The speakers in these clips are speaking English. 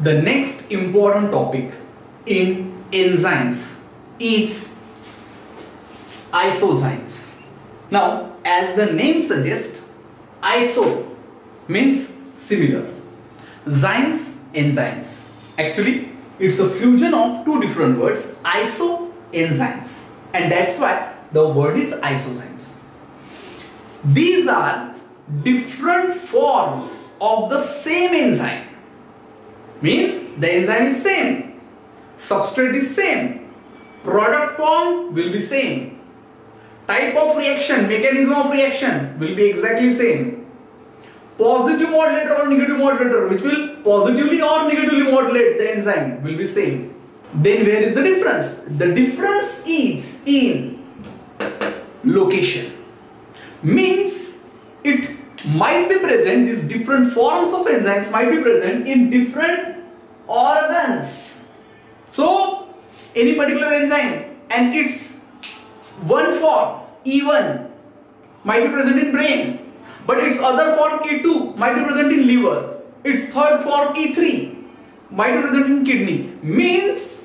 The next important topic in enzymes is isozymes. Now, as the name suggests, iso means similar. Zymes, enzymes. Actually, it's a fusion of two different words, iso, enzymes. And that's why the word is isozymes. These are different forms of the same enzyme. Means the enzyme is same, substrate is same, product form will be same, type of reaction, mechanism of reaction will be exactly same. Positive modulator or negative modulator which will positively or negatively modulate the enzyme will be same. Then where is the difference? The difference is in location. Means might be present, these different forms of enzymes might be present in different organs. So, any particular enzyme and its one form E1 might be present in brain, but its other form E2 might be present in liver, its third form E3 might be present in kidney. Means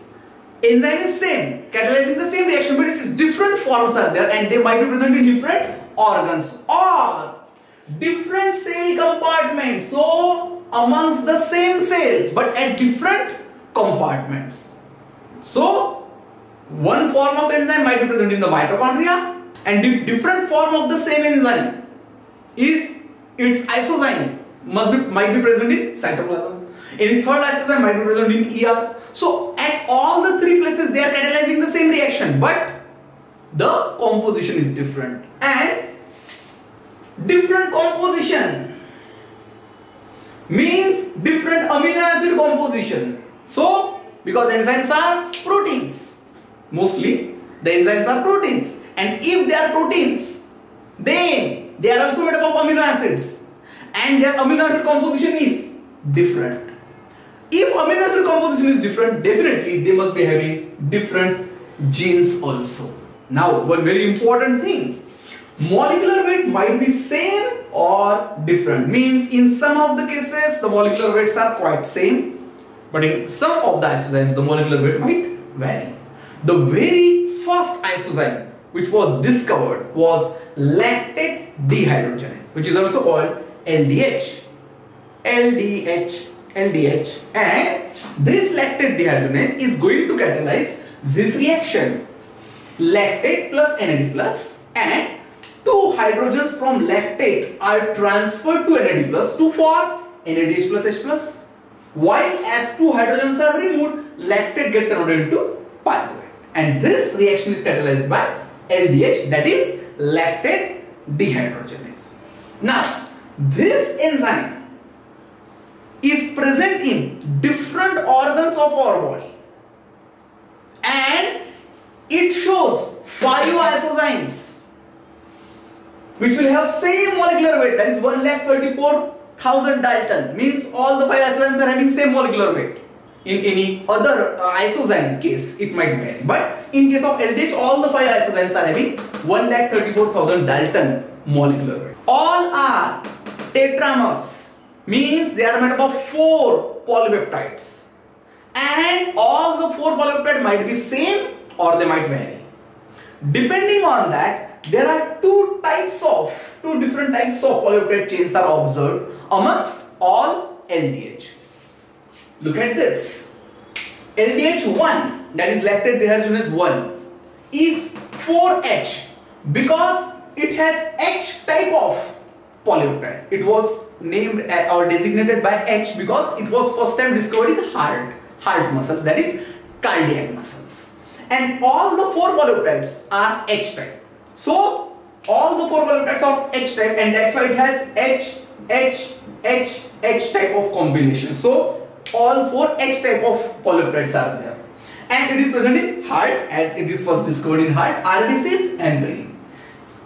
enzyme is same, catalyzing the same reaction, but it is different forms are there and they might be present in different organs or different cell compartments. So amongst the same cell but at different compartments. So one form of enzyme might be present in the mitochondria and the different form of the same enzyme is its isozyme must be might be present in cytoplasm. Any third isozyme might be present in ER. So at all the three places they are catalyzing the same reaction but the composition is different and different composition means different amino acid composition. So because enzymes are proteins mostly the enzymes are proteins and if they are proteins then they are also made up of amino acids and their amino acid composition is different. If amino acid composition is different, definitely they must be having different genes also. Now, one very important thing, molecular weight might be same or different. Means in some of the cases, the molecular weights are quite same, but in some of the isozymes, the molecular weight might vary. The very first isozyme which was discovered was lactate dehydrogenase, which is also called LDH. LDH, LDH, and this lactate dehydrogenase is going to catalyze this reaction. Lactate plus NAD plus and two hydrogens from lactate are transferred to NAD plus to form NADH plus H plus. While as two hydrogens are removed, lactate get converted into pyruvate. And this reaction is catalyzed by LDH that is lactate dehydrogenase. Now, this enzyme is present in different organs of our body and it shows five isozymes which will have same molecular weight that is 1,34,000 Dalton means all the five isozymes are having same molecular weight. In any other uh, isozyme case it might vary but in case of LDH all the five isozymes are having 1,34,000 Dalton molecular weight. All are tetramers means they are made up of four polypeptides and all the four polypeptides might be same or they might vary. Depending on that there are two types of two different types of polypeptide chains are observed amongst all LDH. Look at this. LDH1 that is lactate dehydrogenase 1 is 4H because it has H type of polypeptide. It was named uh, or designated by H because it was first time discovered in heart, heart muscles that is cardiac muscles. And all the four polypeptides are H type. So all the four polypeptides of H type and that's why it has H, H, H, H type of combination. So all four H type of polypeptides are there. And it is present in heart as it is first discovered in heart, RBCs and brain.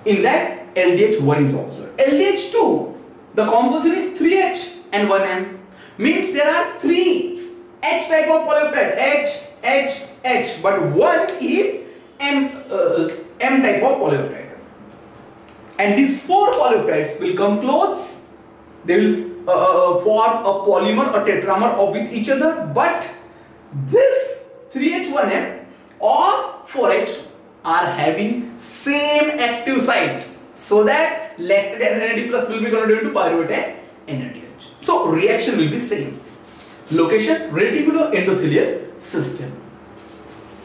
In that LDH1 is also. LDH2, the composition is 3H and 1M. Means there are three H type of polypeptide, H, H, H, but one is M, uh, M type of polypeptide. And these four polypeptides will come close, they will uh, uh, form a polymer a tetramer of with each other but this 3H1M or 4H are having same active site so that lactate NAD plus will be converted into pyruvate NADH. So reaction will be same. Location reticuloendothelial system.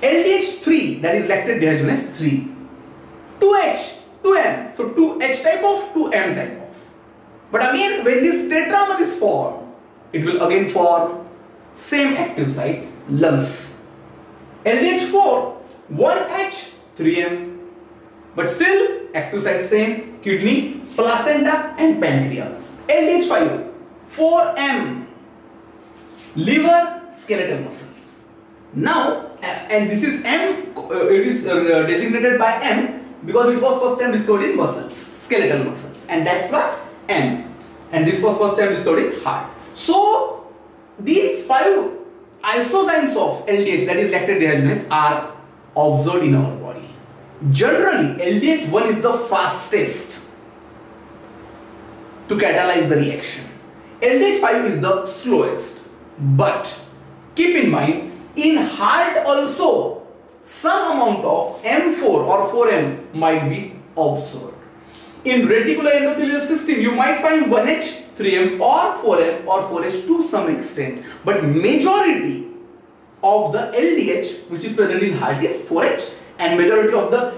LDH3 that is lactate dehydrogenase 3. 2H 2M. So 2H type of 2M type of. But again when this tetramer is formed it will again form same active site lungs. LH4, 1H 3M but still active site same kidney placenta and pancreas. LH5, 4M liver skeletal muscles. Now and this is M uh, it is uh, designated by M because it was first time discovered in muscles skeletal muscles and that's what M and this was first time discovered in heart. So these five isozymes of LDH that is lactate dehydrogenase are observed in our body. Generally LDH1 is the fastest to catalyze the reaction. LDH5 is the slowest. But keep in mind in heart also some amount of M4 or 4M might be observed. In reticuloendothelial system you might find 1H 3M or 4M or 4H to some extent. But majority of the LDH which is present in heart is 4H and majority of the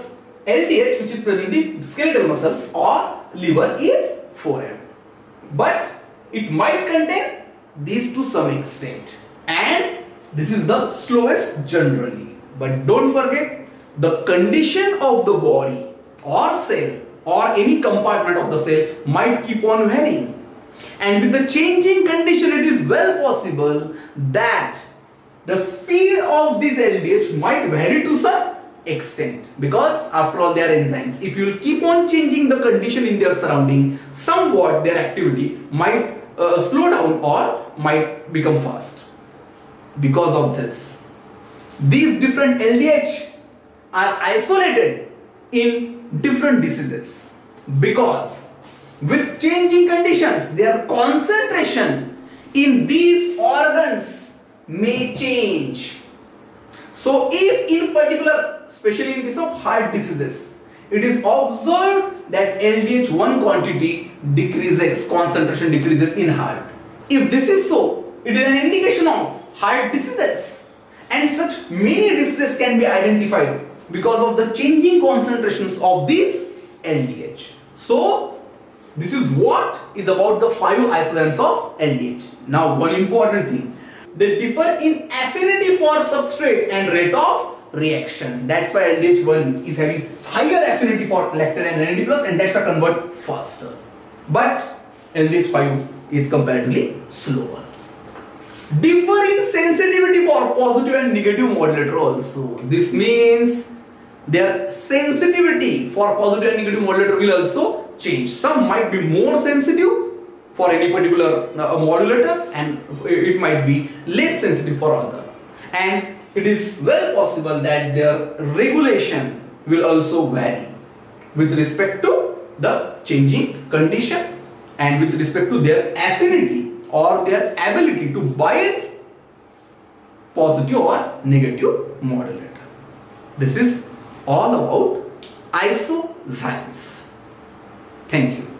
LDH which is present in skeletal muscles or liver is 4M. But it might contain these to some extent and this is the slowest generally. But don't forget the condition of the body or cell or any compartment of the cell might keep on varying and with the changing condition, it is well possible that the speed of this LDH might vary to some extent because after all they are enzymes. If you keep on changing the condition in their surrounding, somewhat their activity might uh, slow down or might become fast. Because of this, these different LDH are isolated in different diseases because with changing conditions, their concentration in these organs may change. So if in particular, especially in case of heart diseases, it is observed that LDH1 quantity decreases, concentration decreases in heart. If this is so, it is an indication of heart diseases and such many diseases can be identified because of the changing concentrations of these LDH. So this is what is about the five isozymes of LDH. Now one important thing. They differ in affinity for substrate and rate of reaction. That's why LDH1 is having higher affinity for lactate and NAD plus and that's why convert faster. But LDH5 is comparatively slower. Differ in sensitivity for positive and negative modulator also. This means their sensitivity for positive and negative modulator will also change. Some might be more sensitive for any particular uh, modulator and it might be less sensitive for other. And it is well possible that their regulation will also vary with respect to the changing condition and with respect to their affinity or their ability to bind positive or negative modulator. This is all about isozymes. Thank you.